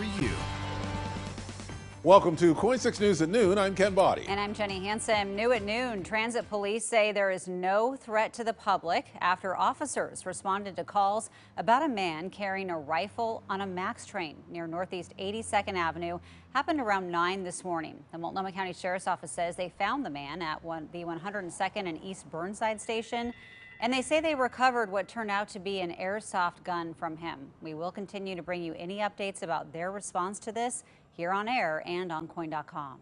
for you. Welcome to KOIN 6 News at noon. I'm Ken Boddie. And I'm Jenny Hansson. New at noon, transit police say there is no threat to the public after officers responded to calls about a man carrying a rifle on a MAX train near Northeast 82nd Avenue. Happened around 9 this morning. The Multnomah County Sheriff's Office says they found the man at one, the 102nd and East Burnside station. And they say they recovered what turned out to be an airsoft gun from him. We will continue to bring you any updates about their response to this here on air and on KOIN.com.